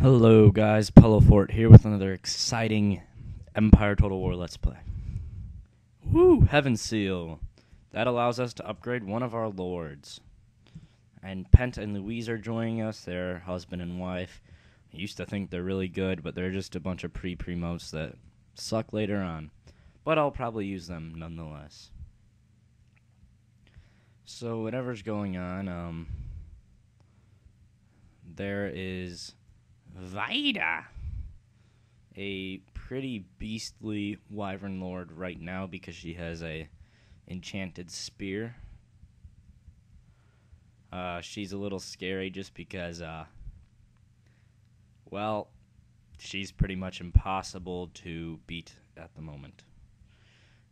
Hello, guys. Pellowfort here with another exciting Empire Total War Let's Play. Woo! Heaven Seal. That allows us to upgrade one of our lords. And Pent and Louise are joining us. They're husband and wife. I used to think they're really good, but they're just a bunch of pre promotes that suck later on. But I'll probably use them nonetheless. So, whatever's going on, um, there is Vaida, a pretty beastly wyvern lord right now because she has a enchanted spear. Uh, she's a little scary just because, uh, well, she's pretty much impossible to beat at the moment.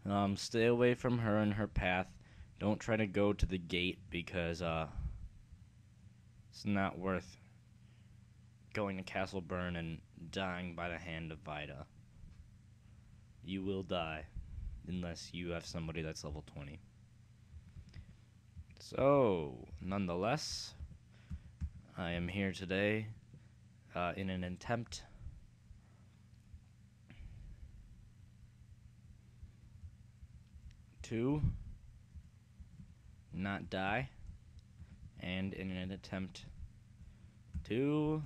Um, stay away from her and her path. Don't try to go to the gate because uh, it's not worth going to Castle Bern and dying by the hand of Vaida. You will die unless you have somebody that's level 20. So, nonetheless, I am here today uh, in an attempt to not die and in an attempt to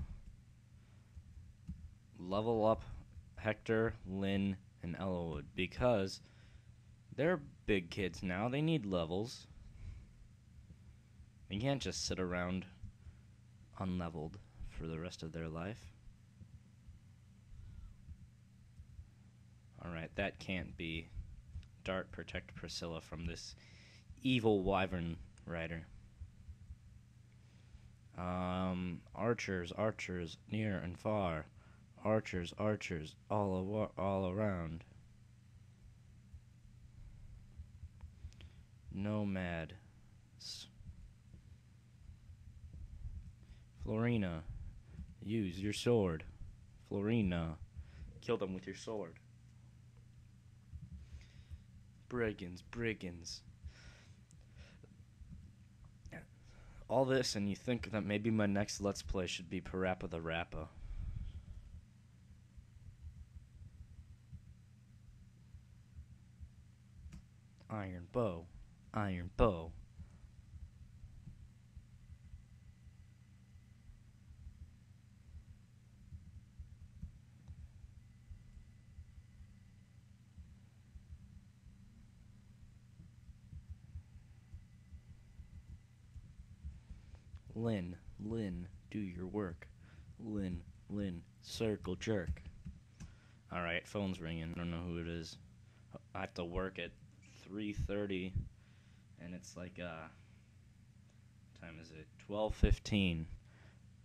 level up Hector, Lyn, and Eliwood because they're big kids now. They need levels. They can't just sit around unleveled for the rest of their life. Alright, that can't be. Dart protect Priscilla from this evil wyvern rider. Um, archers, archers, near and far. Archers, archers, all all around. Nomad. Florina, use your sword. Florina, kill them with your sword. Brigands, brigands. All this, and you think that maybe my next Let's Play should be PaRappa the Rapper. Iron bow, iron bow. Lyn, Lyn, do your work. Lyn, Lyn, circle jerk. All right, phone's ringing. I don't know who it is. I have to work at 3:30 and it's like uh time is it? 12:15.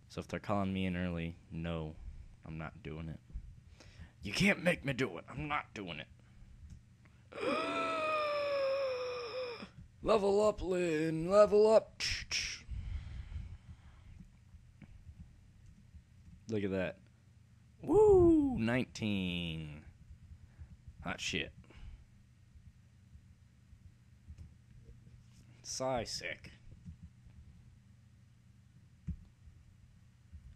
So if they're calling me in early, no, I'm not doing it. You can't make me do it. I'm not doing it. level up, Lyn. Level up. Look at that. Woo! 19. Hot shit. Psy sick.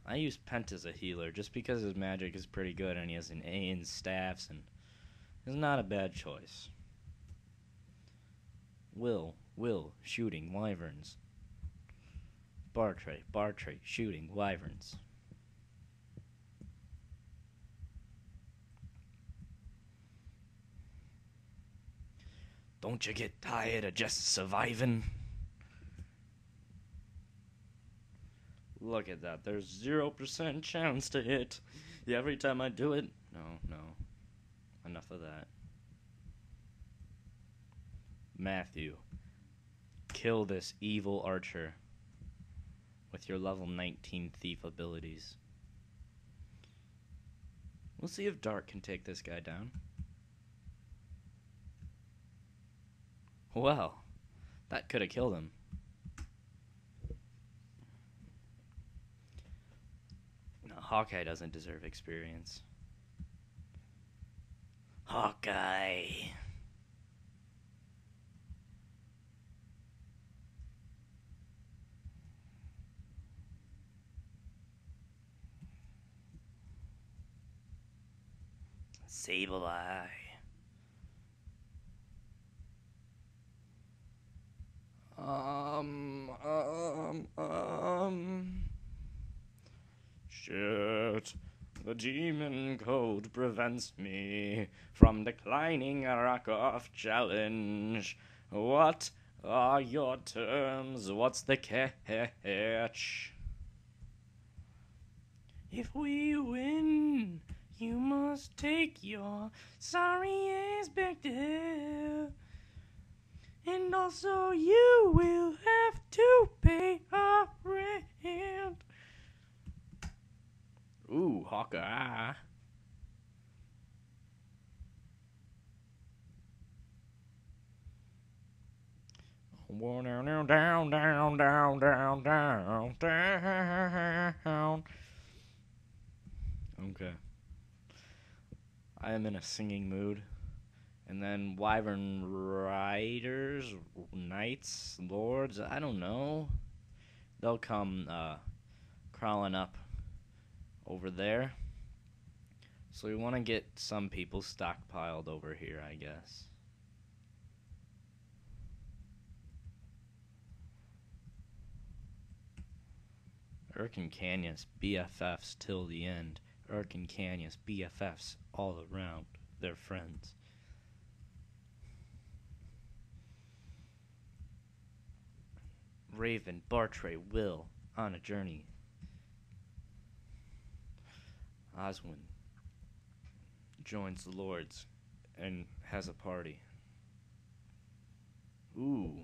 I use Pent as a healer just because his magic is pretty good and he has an A in staffs and is not a bad choice. Will, Will, shooting wyverns. Bartre, Bartre, shooting wyverns. Don't you get tired of just surviving? Look at that. There's 0% chance to hit. Yeah, every time I do it. No, no. Enough of that. Matthew, kill this evil archer with your level 19 thief abilities. We'll see if Dart can take this guy down. Well, that could have killed him. No, Hawkeye doesn't deserve experience. Hawkeye. Sableye. Um, um, um. Shit. The demon code prevents me from declining a off challenge. What are your terms? What's the catch? If we win, you must take your sorry ass back to hell. And also, you will have to pay a rent. Ooh, Hawkeye. Down, down, down, down, down, down, down, down. Okay. I am in a singing mood. And then Wyvern Riders, Knights, Lords, I don't know. They'll come uh, crawling up over there. So we want to get some people stockpiled over here, I guess. Urk Canyons, BFFs till the end. Urk Canyons, BFFs all around. They're friends. Raven, Bartre, Will, on a journey. Oswin joins the Lords and has a party. Ooh,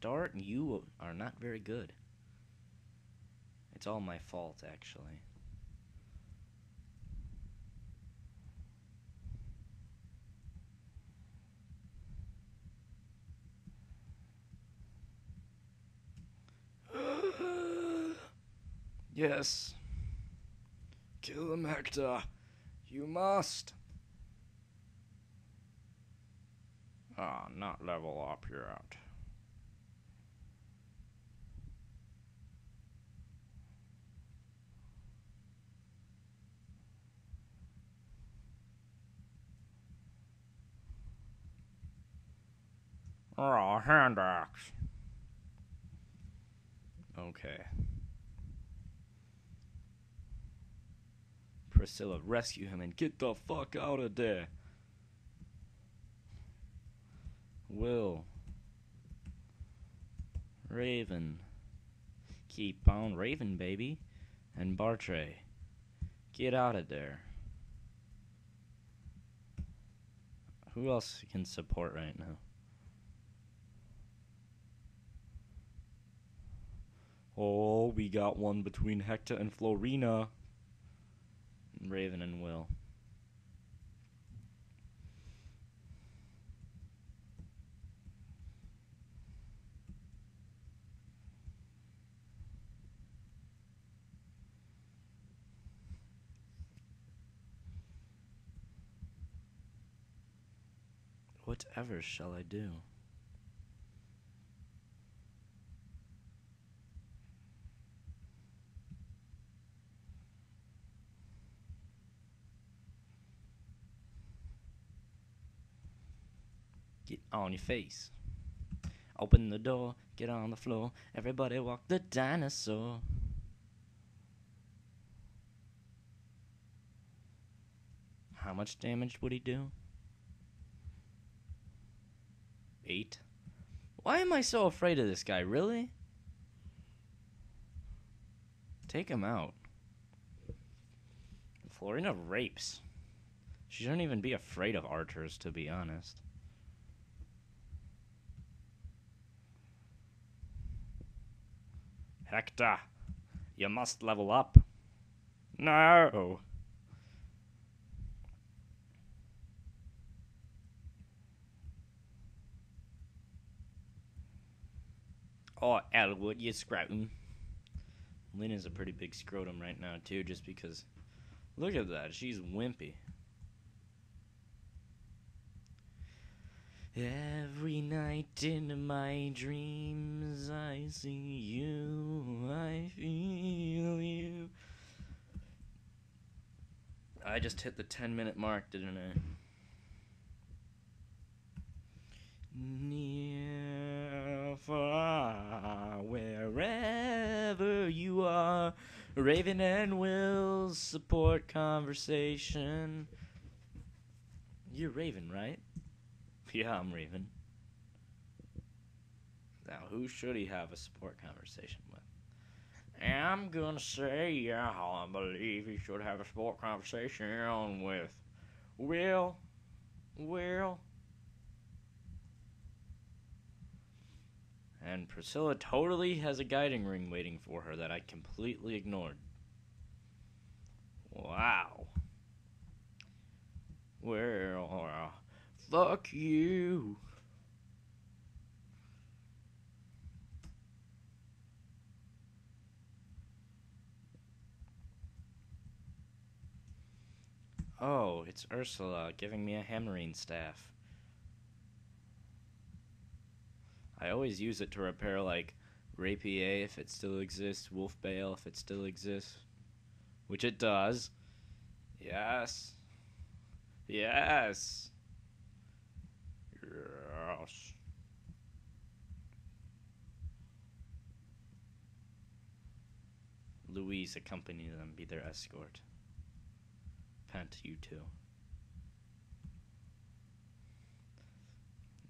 Dart, and you are not very good. It's all my fault, actually. Yes. Kill him, Hector. You must. Ah, not level up yet. Oh, hand axe. Okay. Priscilla, rescue him and get the fuck out of there. Will. Raven. Keep on Raven, baby. And Bartre. Get out of there. Who else can support right now? Oh, we got one between Hector and Florina. Raven and Will. Whatever shall I do? Get on your face. Open the door, get on the floor. Everybody walk the dinosaur. How much damage would he do? Eight. Why am I so afraid of this guy, really? Take him out. Florina rapes. She shouldn't even be afraid of archers, to be honest. Hector, you must level up. No. Oh, Eliwood, you scrotum. Lyn is a pretty big scrotum right now, too, just because. Look at that. She's wimpy. Every night in my dreams, I see you, I feel you. I just hit the 10 minute mark, didn't I? Near, far, wherever you are, Raven and Will support conversation. You're Raven, right? Yeah, I'm Raven. Now, who should he have a support conversation with? I'm gonna say, yeah, I believe he should have a support conversation with Will. Will. And Priscilla totally has a guiding ring waiting for her that I completely ignored. Wow. Well, uh, fuck you. Oh, it's Ursula giving me a hammering staff. I always use it to repair like Rapier if it still exists, Wolf Beil if it still exists, which it does. Yes. Yes. Yes. Louise accompany them, be their escort. Pent, you too.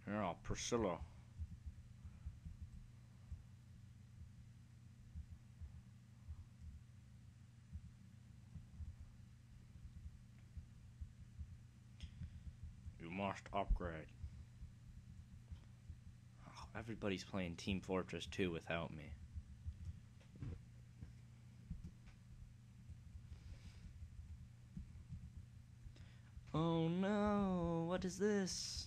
Yeah, Priscilla. You must upgrade. Everybody's playing Team Fortress 2 without me. Oh no, what is this?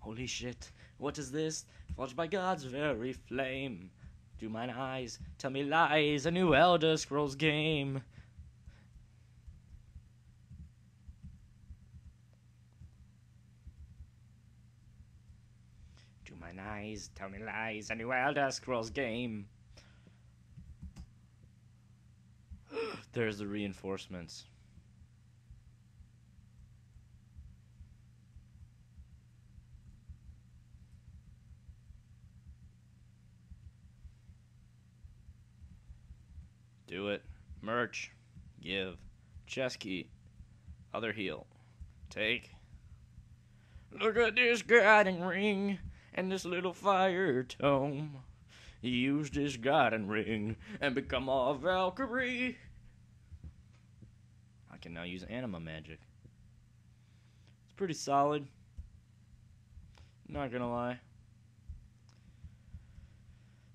Holy shit, what is this? Forged by God's very flame. Do mine eyes tell me lies? A new Elder Scrolls game. Mine eyes tell me lies? A new Elder Scrolls game. There's the reinforcements. Do it. Merch. Give. Chest key. Other heal. Take. Look at this guiding ring and this little fire tome. he used his guiding ring and become a Valkyrie. I can now use anima magic. It's pretty solid. Not gonna lie.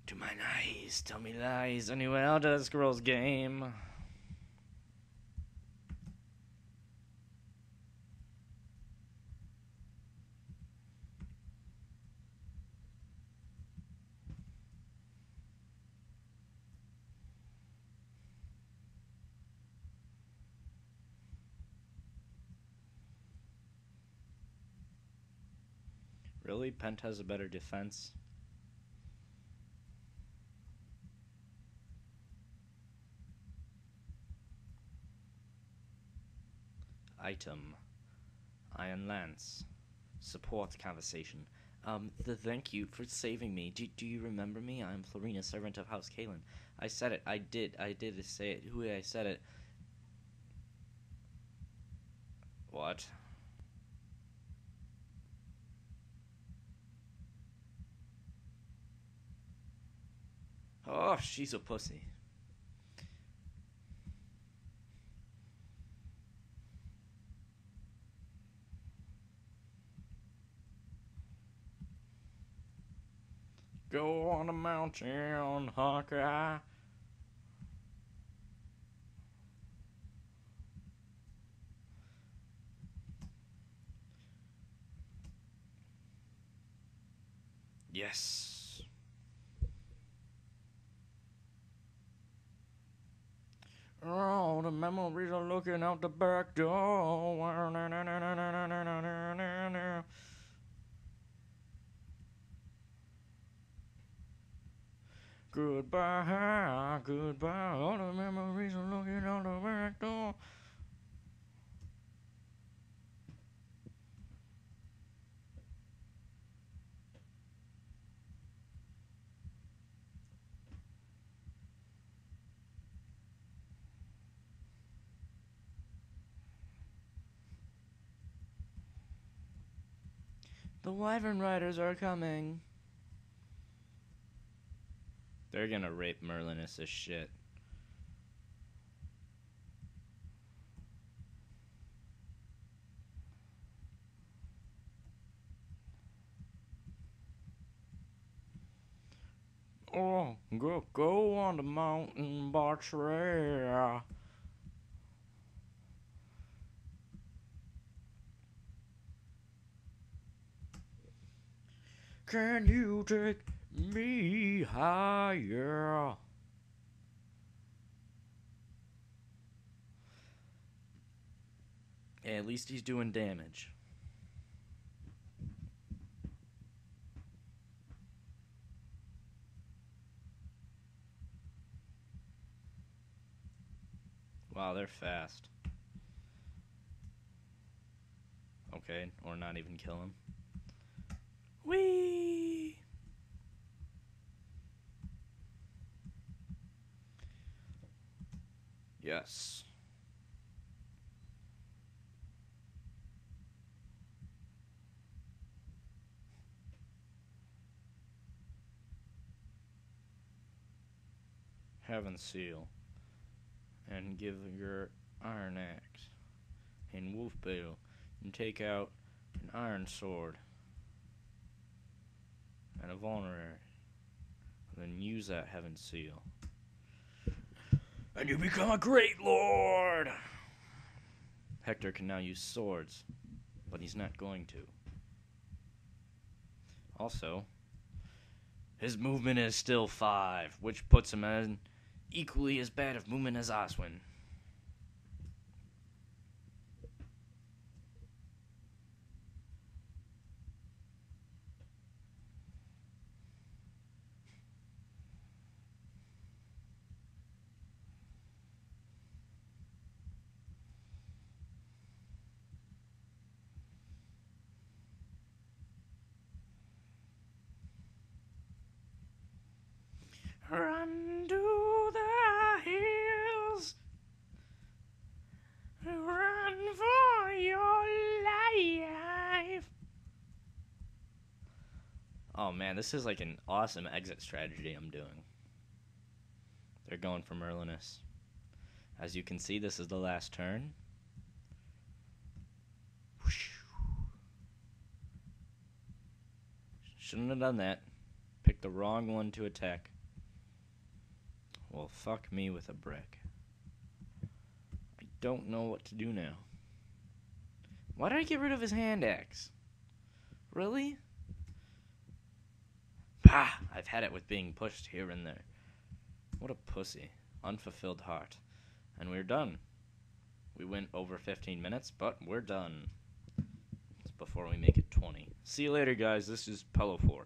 To mine eyes, tell me lies, a new Elder Scrolls game. Really? Pent has a better defense? Item. Iron Lance. Support conversation. Um, the thank you for saving me. Do, do you remember me? I'm Florina, servant of House Caelin. I said it. I did. I did say it. Who I said it. What? Oh, she's a pussy. Go on a mountain, Hawkeye. Yes. Oh, the memories are looking out the back door. Goodbye, goodbye. All the memories are looking out the back door. The Wyvern Riders are coming. They're gonna rape Merlinus as a shit. Oh, go go on the mountain, Bartre. Can you take me higher? Yeah, at least he's doing damage. Wow, they're fast. Okay, or not even kill him. Whee! Yes. Heaven Seal. And give your Iron Axe and Wolf Beil and take out an Iron Sword and a vulnerary. Then use that heaven seal. And you become a great lord! Hector can now use swords, but he's not going to. Also, his movement is still five, which puts him in equally as bad of movement as Oswin. Run to the hills. Run for your life. Oh man, this is like an awesome exit strategy I'm doing. They're going for Merlinus. As you can see, this is the last turn. Shouldn't have done that. Picked the wrong one to attack. Well, fuck me with a brick. I don't know what to do now. Why did I get rid of his hand axe? Really? Bah! I've had it with being pushed here and there. What a pussy. Unfulfilled heart. And we're done. We went over 15 minutes, but we're done. It's before we make it 20. See you later, guys. This is Pellowfort.